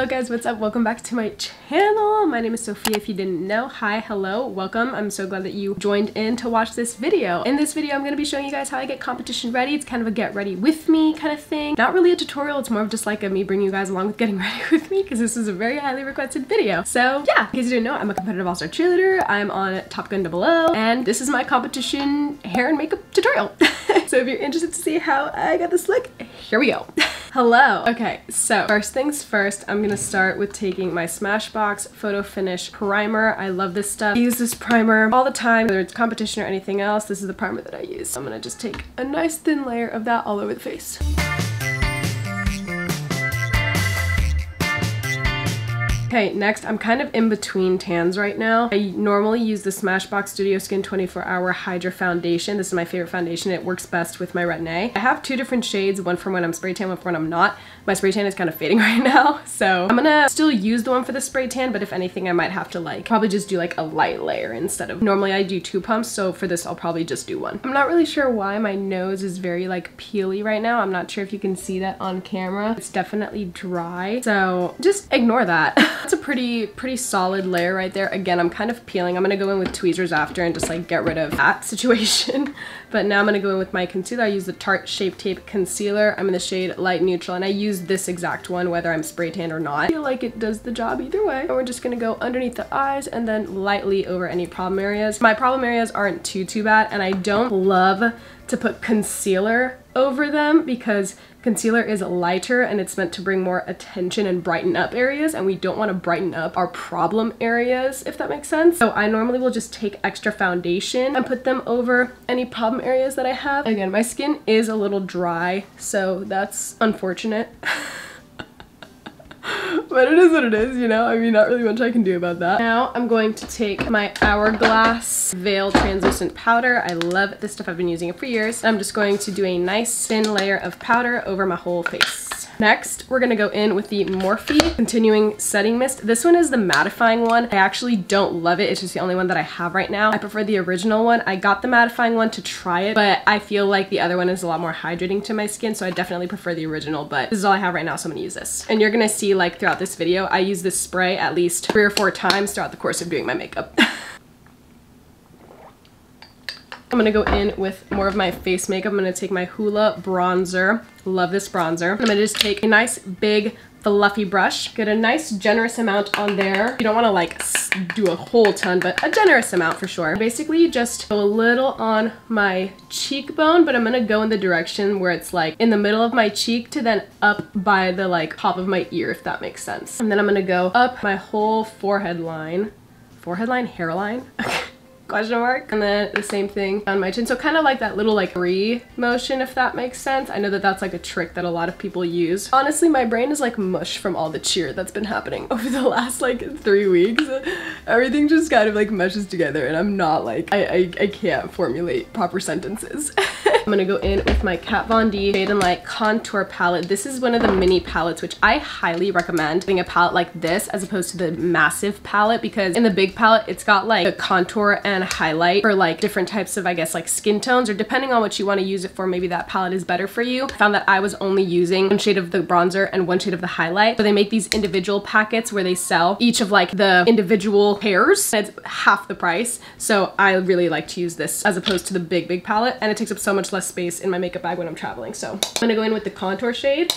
Hello guys, what's up? Welcome back to my channel. My name is Sophia if you didn't know. Hi, hello, welcome. I'm so glad that you joined in to watch this video. In this video, I'm going to be showing you guys how I get competition ready. It's kind of a get ready with me kind of thing. Not really a tutorial, it's more of just like a me bringing you guys along with getting ready with me because this is a very highly requested video. So yeah, in case you didn't know, I'm a competitive all-star cheerleader. I'm on Top Gun Double O and this is my competition hair and makeup tutorial. so if you're interested to see how I got this look, here we go. Hello. Okay, so first things first, I'm gonna start with taking my Smashbox Photo Finish Primer. I love this stuff. I use this primer all the time, whether it's competition or anything else. This is the primer that I use. So I'm gonna just take a nice thin layer of that all over the face. Okay, next, I'm kind of in between tans right now. I normally use the Smashbox Studio Skin 24 Hour Hydra Foundation. This is my favorite foundation. It works best with my Retin-A. I have two different shades, one from when I'm spray tan, one from when I'm not. My spray tan is kind of fading right now, so I'm gonna still use the one for the spray tan, but if anything, I might have to like probably just do like a light layer instead of, normally I do two pumps, so for this, I'll probably just do one. I'm not really sure why my nose is very like peely right now. I'm not sure if you can see that on camera. It's definitely dry, so just ignore that. That's a pretty, pretty solid layer right there. Again, I'm kind of peeling. I'm gonna go in with tweezers after and just like get rid of that situation. but now I'm gonna go in with my concealer. I use the Tarte Shape Tape Concealer. I'm in the shade Light Neutral and I use this exact one whether I'm spray tan or not. I feel like it does the job either way. And we're just gonna go underneath the eyes and then lightly over any problem areas. My problem areas aren't too, too bad and I don't love to put concealer over them because concealer is lighter and it's meant to bring more attention and brighten up areas and we don't want to brighten up our problem areas if that makes sense. So I normally will just take extra foundation and put them over any problem areas that I have. Again, my skin is a little dry so that's unfortunate. but it is what it is, you know? I mean, not really much I can do about that. Now I'm going to take my Hourglass Veil Translucent Powder. I love this stuff. I've been using it for years. I'm just going to do a nice thin layer of powder over my whole face. Next, we're gonna go in with the Morphe Continuous Setting Mist. This one is the mattifying one. I actually don't love it. It's just the only one that I have right now. I prefer the original one. I got the mattifying one to try it, but I feel like the other one is a lot more hydrating to my skin, so I definitely prefer the original, but this is all I have right now, so I'm gonna use this. And you're gonna see like throughout this video, I use this spray at least three or four times throughout the course of doing my makeup. I'm gonna go in with more of my face makeup. I'm gonna take my Hoola bronzer. Love this bronzer. I'm gonna just take a nice big fluffy brush. Get a nice generous amount on there. You don't wanna like do a whole ton, but a generous amount for sure. Basically just go a little on my cheekbone, but I'm gonna go in the direction where it's like in the middle of my cheek to then up by the like top of my ear, if that makes sense. And then I'm gonna go up my whole forehead line. Forehead line? Hairline? question mark. And then the same thing on my chin. So kind of like that little like re motion, if that makes sense. I know that that's like a trick that a lot of people use. Honestly, my brain is like mush from all the cheer that's been happening over the last like three weeks. Everything just kind of like meshes together and I'm not like, I, I, I can't formulate proper sentences. I'm gonna go in with my Kat Von D Shade and Light Contour Palette. This is one of the mini palettes, which I highly recommend having a palette like this as opposed to the massive palette because in the big palette, it's got like a contour and highlight for like different types of, I guess, like skin tones or depending on what you want to use it for, maybe that palette is better for you. I found that I was only using one shade of the bronzer and one shade of the highlight. So they make these individual packets where they sell each of like the individual pairs. It's half the price. So I really like to use this as opposed to the big, big palette. And it takes up so much less space in my makeup bag when I'm traveling. So I'm gonna go in with the contour shade.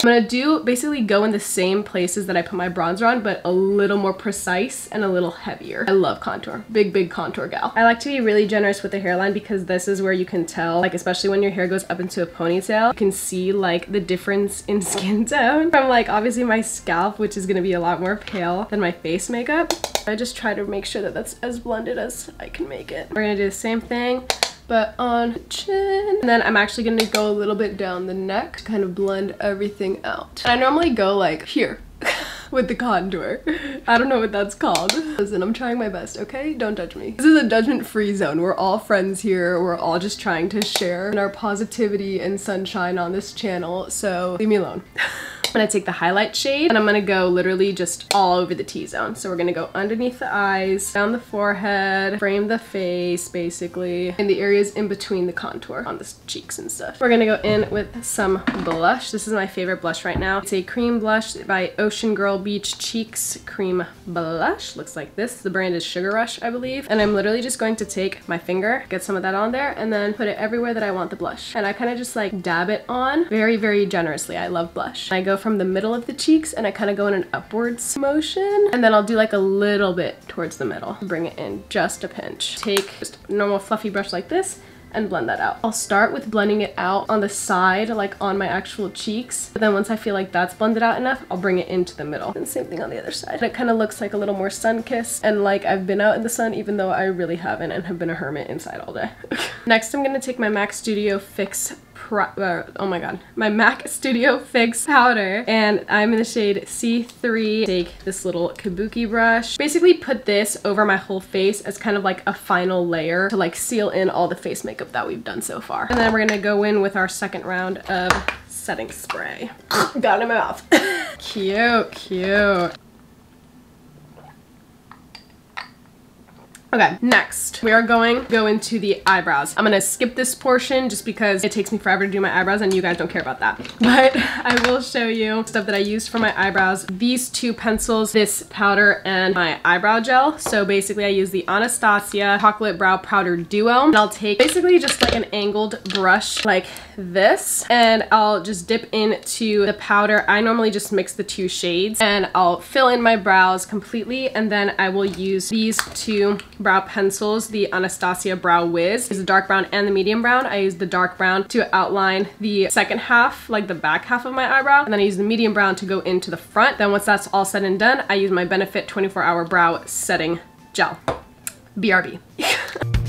I'm gonna do basically go in the same places that I put my bronzer on, but a little more precise and a little heavier. I love contour. Big, big contour gal. I like to be really generous with the hairline because this is where you can tell, like especially when your hair goes up into a ponytail, you can see like the difference in skin tone from like obviously my scalp, which is gonna be a lot more pale than my face makeup. I just try to make sure that that's as blended as I can make it. We're gonna do the same thing but on chin. And then I'm actually gonna go a little bit down the neck to kind of blend everything out. And I normally go like here with the contour. I don't know what that's called. Listen, I'm trying my best, okay? Don't judge me. This is a judgment-free zone. We're all friends here. We're all just trying to share our positivity and sunshine on this channel, so leave me alone. I'm gonna take the highlight shade and I'm gonna go literally just all over the T-zone. So we're gonna go underneath the eyes, down the forehead, frame the face basically, in the areas in between the contour on the cheeks and stuff. We're gonna go in with some blush. This is my favorite blush right now. It's a cream blush by Ocean Girl Beach Cheeks Cream Blush. Looks like this. The brand is Sugar Rush, I believe. And I'm literally just going to take my finger, get some of that on there, and then put it everywhere that I want the blush. And I kind of just like dab it on very, very generously. I love blush. I go from the middle of the cheeks and I kind of go in an upwards motion. And then I'll do like a little bit towards the middle. Bring it in just a pinch. Take just a normal fluffy brush like this and blend that out. I'll start with blending it out on the side, like on my actual cheeks. But then once I feel like that's blended out enough, I'll bring it into the middle. And same thing on the other side. It kind of looks like a little more sun-kissed and like I've been out in the sun even though I really haven't and have been a hermit inside all day. Next, I'm gonna take my MAC Studio Fix uh, oh my god, my MAC Studio Fix powder. And I'm in the shade C3. Take this little kabuki brush. Basically put this over my whole face as kind of like a final layer to like seal in all the face makeup that we've done so far. And then we're gonna go in with our second round of setting spray. Got it in my mouth. cute, cute. Okay, next we are going to go into the eyebrows. I'm gonna skip this portion just because it takes me forever to do my eyebrows and you guys don't care about that. But I will show you stuff that I used for my eyebrows. These two pencils, this powder and my eyebrow gel. So basically I use the Anastasia Chocolate Brow Powder Duo. And I'll take basically just like an angled brush like this and I'll just dip into the powder. I normally just mix the two shades and I'll fill in my brows completely and then I will use these two brow pencils, the Anastasia Brow Wiz. is the dark brown and the medium brown. I use the dark brown to outline the second half, like the back half of my eyebrow. And then I use the medium brown to go into the front. Then once that's all said and done, I use my Benefit 24 Hour Brow Setting Gel. BRB.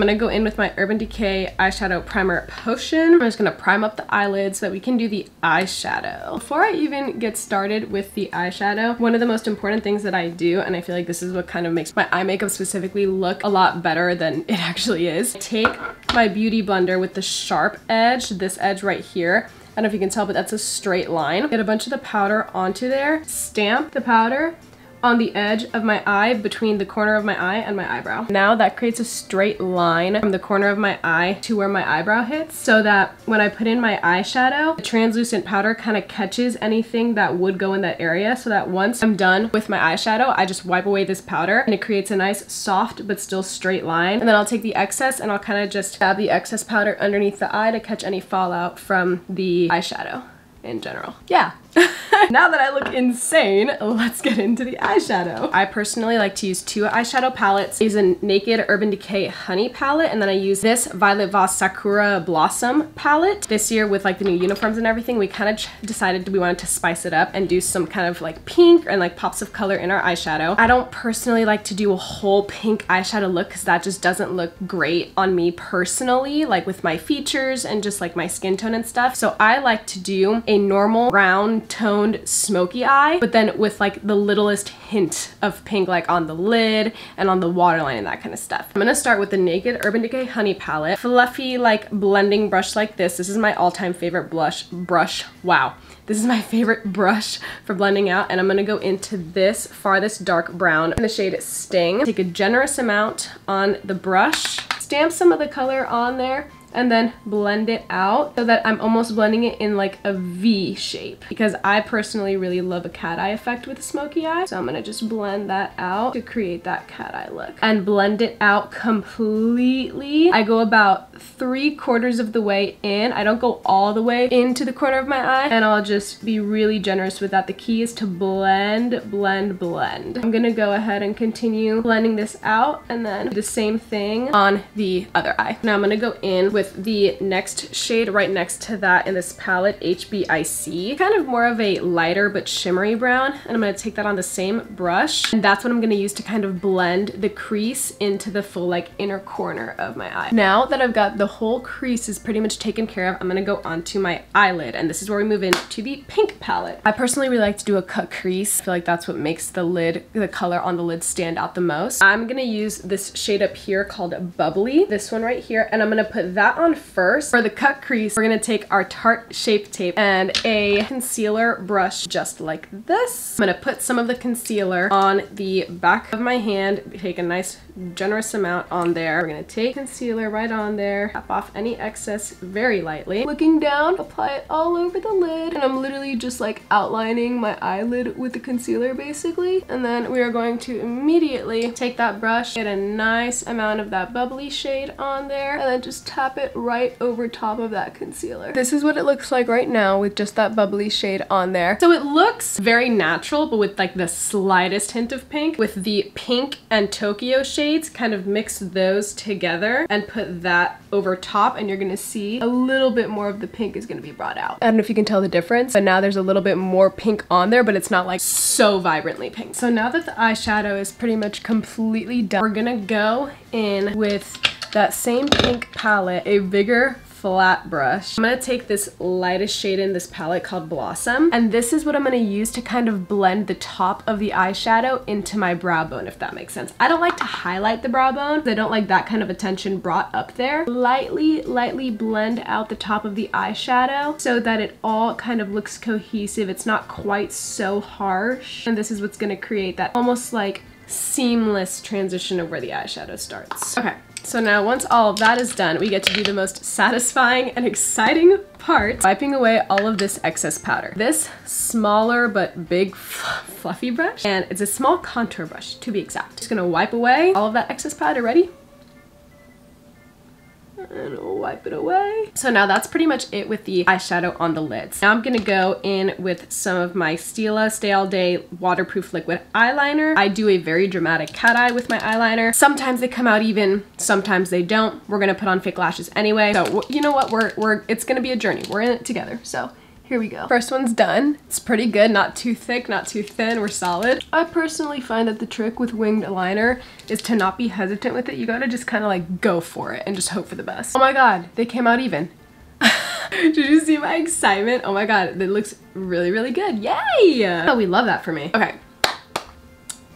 I'm gonna go in with my Urban Decay Eyeshadow Primer Potion. I'm just gonna prime up the eyelids so that we can do the eyeshadow. Before I even get started with the eyeshadow, one of the most important things that I do, and I feel like this is what kind of makes my eye makeup specifically look a lot better than it actually is, take my Beauty Blender with the sharp edge, this edge right here, I don't know if you can tell, but that's a straight line. Get a bunch of the powder onto there, stamp the powder, on the edge of my eye between the corner of my eye and my eyebrow. Now that creates a straight line from the corner of my eye to where my eyebrow hits so that when I put in my eyeshadow, the translucent powder kind of catches anything that would go in that area so that once I'm done with my eyeshadow, I just wipe away this powder and it creates a nice soft but still straight line. And then I'll take the excess and I'll kind of just dab the excess powder underneath the eye to catch any fallout from the eyeshadow in general. Yeah. now that I look insane, let's get into the eyeshadow. I personally like to use two eyeshadow palettes. I use a Naked Urban Decay Honey palette, and then I use this Violet Voss Sakura Blossom palette. This year with like the new uniforms and everything, we kind of decided we wanted to spice it up and do some kind of like pink and like pops of color in our eyeshadow. I don't personally like to do a whole pink eyeshadow look because that just doesn't look great on me personally, like with my features and just like my skin tone and stuff. So I like to do a normal round toned smoky eye, but then with like the littlest hint of pink like on the lid and on the waterline and that kind of stuff. I'm gonna start with the Naked Urban Decay Honey Palette. Fluffy like blending brush like this. This is my all-time favorite blush brush. Wow. This is my favorite brush for blending out and I'm gonna go into this farthest dark brown in the shade Sting. Take a generous amount on the brush, stamp some of the color on there and then blend it out so that I'm almost blending it in like a V shape because I personally really love a cat eye effect with a smoky eye. So I'm gonna just blend that out to create that cat eye look and blend it out completely. I go about three quarters of the way in. I don't go all the way into the corner of my eye and I'll just be really generous with that. The key is to blend, blend, blend. I'm gonna go ahead and continue blending this out and then the same thing on the other eye. Now I'm gonna go in with with the next shade right next to that in this palette, HBIC. Kind of more of a lighter but shimmery brown. And I'm going to take that on the same brush. And that's what I'm going to use to kind of blend the crease into the full like inner corner of my eye. Now that I've got the whole crease is pretty much taken care of, I'm going to go onto my eyelid. And this is where we move into the pink palette. I personally really like to do a cut crease. I feel like that's what makes the lid, the color on the lid stand out the most. I'm going to use this shade up here called Bubbly, this one right here. And I'm going to put that that on first. For the cut crease, we're gonna take our Tarte Shape Tape and a concealer brush just like this. I'm gonna put some of the concealer on the back of my hand, take a nice generous amount on there. We're gonna take concealer right on there, tap off any excess very lightly. Looking down, apply it all over the lid, and I'm literally just like outlining my eyelid with the concealer basically. And then we are going to immediately take that brush, get a nice amount of that bubbly shade on there, and then just tap it right over top of that concealer. This is what it looks like right now with just that bubbly shade on there. So it looks very natural, but with like the slightest hint of pink. With the pink and Tokyo shades, kind of mix those together and put that over top and you're gonna see a little bit more of the pink is gonna be brought out. I don't know if you can tell the difference, but now there's a little bit more pink on there, but it's not like so vibrantly pink. So now that the eyeshadow is pretty much completely done, we're gonna go in with that same pink palette, a bigger flat brush. I'm gonna take this lightest shade in this palette called Blossom, and this is what I'm gonna use to kind of blend the top of the eyeshadow into my brow bone, if that makes sense. I don't like to highlight the brow bone. I don't like that kind of attention brought up there. Lightly, lightly blend out the top of the eyeshadow so that it all kind of looks cohesive. It's not quite so harsh. And this is what's gonna create that almost like seamless transition of where the eyeshadow starts. Okay, so now once all of that is done, we get to do the most satisfying and exciting part, wiping away all of this excess powder. This smaller but big fluffy brush, and it's a small contour brush to be exact. Just gonna wipe away all of that excess powder. Ready? And wipe it away. So now that's pretty much it with the eyeshadow on the lids. Now I'm gonna go in with some of my Stila Stay All Day Waterproof Liquid Eyeliner. I do a very dramatic cat eye with my eyeliner. Sometimes they come out even, sometimes they don't. We're gonna put on fake lashes anyway. So you know what, we're, we're it's gonna be a journey. We're in it together, so here we go. First one's done. It's pretty good, not too thick, not too thin, we're solid. I personally find that the trick with winged liner is to not be hesitant with it. You gotta just kind of like go for it and just hope for the best. Oh my god, they came out even. Did you see my excitement? Oh my god, it looks really, really good. Yay! Oh, we love that for me. Okay.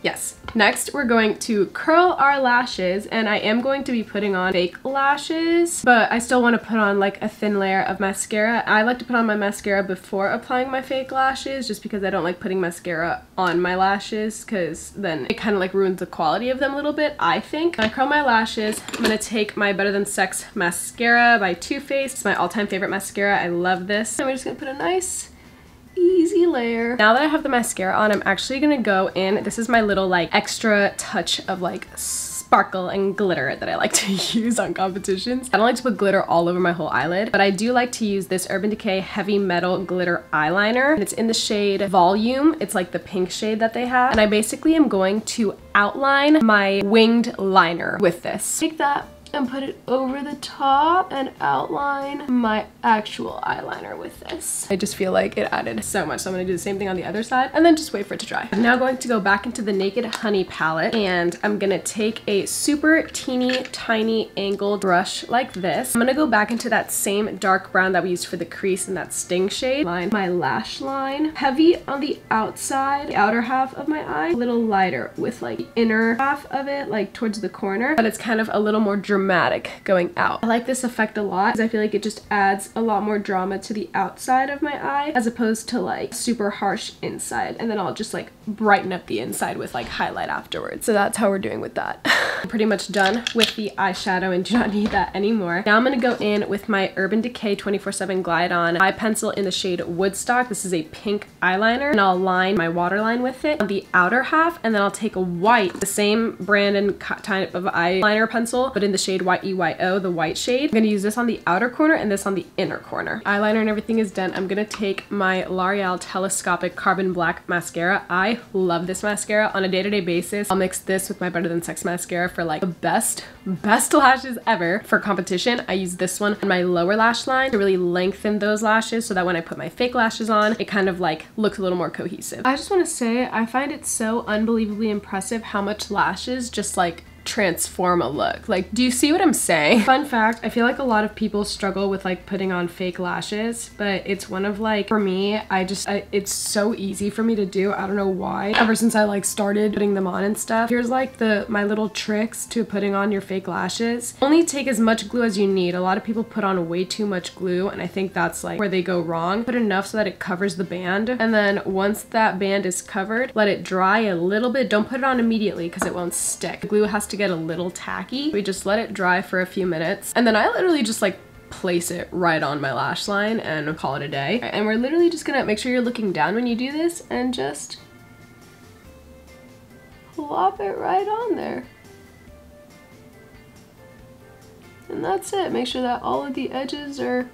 Yes. Next, we're going to curl our lashes and I am going to be putting on fake lashes, but I still want to put on like a thin layer of mascara. I like to put on my mascara before applying my fake lashes just because I don't like putting mascara on my lashes because then it kind of like ruins the quality of them a little bit, I think. When I curl my lashes. I'm going to take my Better Than Sex mascara by Too Faced. It's my all-time favorite mascara. I love this. And we're just going to put a nice easy layer. Now that I have the mascara on, I'm actually gonna go in. This is my little like extra touch of like sparkle and glitter that I like to use on competitions. I don't like to put glitter all over my whole eyelid, but I do like to use this Urban Decay Heavy Metal Glitter Eyeliner. It's in the shade Volume. It's like the pink shade that they have. And I basically am going to outline my winged liner with this. Take that and put it over the top and outline my actual eyeliner with this. I just feel like it added so much. So I'm gonna do the same thing on the other side and then just wait for it to dry. I'm now going to go back into the Naked Honey palette and I'm gonna take a super teeny tiny angled brush like this. I'm gonna go back into that same dark brown that we used for the crease and that Sting shade. Line my lash line. Heavy on the outside, the outer half of my eye. A little lighter with like the inner half of it, like towards the corner. But it's kind of a little more dramatic dramatic going out. I like this effect a lot because I feel like it just adds a lot more drama to the outside of my eye as opposed to like super harsh inside and then I'll just like brighten up the inside with like highlight afterwards. So that's how we're doing with that. I'm pretty much done with the eyeshadow and do not need that anymore. Now I'm going to go in with my Urban Decay 24-7 Glide On eye pencil in the shade Woodstock. This is a pink eyeliner and I'll line my waterline with it on the outer half and then I'll take a white, the same brand and type of eyeliner pencil but in the shade shade Y-E-Y-O, the white shade. I'm gonna use this on the outer corner and this on the inner corner. Eyeliner and everything is done. I'm gonna take my L'Oreal Telescopic Carbon Black Mascara. I love this mascara on a day-to-day -day basis. I'll mix this with my Better Than Sex mascara for like the best, best lashes ever. For competition, I use this one on my lower lash line to really lengthen those lashes so that when I put my fake lashes on, it kind of like looks a little more cohesive. I just wanna say, I find it so unbelievably impressive how much lashes just like transform a look. Like, do you see what I'm saying? Fun fact, I feel like a lot of people struggle with like putting on fake lashes, but it's one of like, for me, I just, I, it's so easy for me to do. I don't know why. Ever since I like started putting them on and stuff. Here's like the, my little tricks to putting on your fake lashes. Only take as much glue as you need. A lot of people put on way too much glue and I think that's like where they go wrong. Put enough so that it covers the band. And then once that band is covered, let it dry a little bit. Don't put it on immediately because it won't stick. The glue has to get a little tacky. We just let it dry for a few minutes. And then I literally just like place it right on my lash line and call it a day. And we're literally just gonna make sure you're looking down when you do this and just plop it right on there. And that's it. Make sure that all of the edges are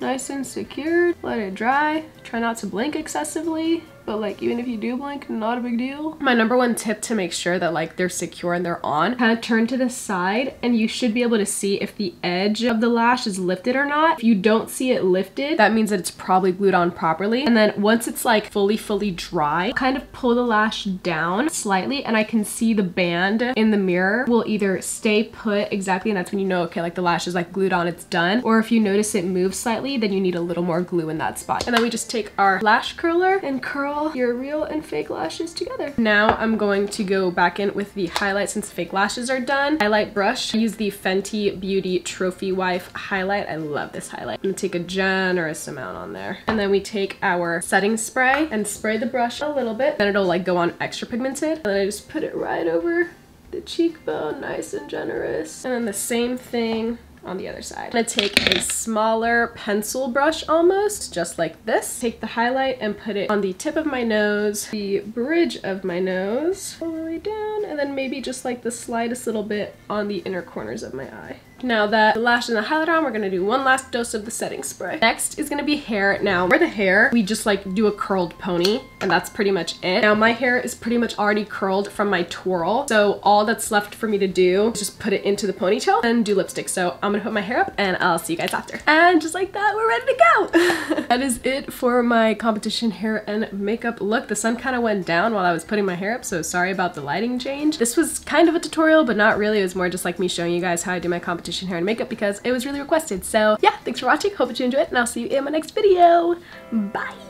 nice and secured. Let it dry. Try not to blink excessively but like even if you do blink, not a big deal. My number one tip to make sure that like they're secure and they're on, kind of turn to the side and you should be able to see if the edge of the lash is lifted or not. If you don't see it lifted, that means that it's probably glued on properly. And then once it's like fully, fully dry, kind of pull the lash down slightly and I can see the band in the mirror will either stay put exactly and that's when you know, okay, like the lash is like glued on, it's done. Or if you notice it moves slightly, then you need a little more glue in that spot. And then we just take our lash curler and curl your real and fake lashes together. Now I'm going to go back in with the highlight since fake lashes are done. Highlight brush. I use the Fenty Beauty Trophy Wife highlight. I love this highlight. I'm gonna take a generous amount on there. And then we take our setting spray and spray the brush a little bit. Then it'll like go on extra pigmented. And then I just put it right over the cheekbone, nice and generous. And then the same thing on the other side. I'm gonna take a smaller pencil brush almost, just like this. Take the highlight and put it on the tip of my nose, the bridge of my nose, all the way down, and then maybe just like the slightest little bit on the inner corners of my eye. Now that the lash and the highlight on, we're gonna do one last dose of the setting spray. Next is gonna be hair. Now for the hair, we just like do a curled pony and that's pretty much it. Now my hair is pretty much already curled from my twirl. So all that's left for me to do is just put it into the ponytail and do lipstick. So I'm gonna put my hair up and I'll see you guys after. And just like that, we're ready to go. that is it for my competition hair and makeup look. The sun kind of went down while I was putting my hair up, so sorry about the lighting change. This was kind of a tutorial, but not really. It was more just like me showing you guys how I do my competition hair and makeup because it was really requested. So yeah, thanks for watching. Hope that you enjoyed and I'll see you in my next video. Bye!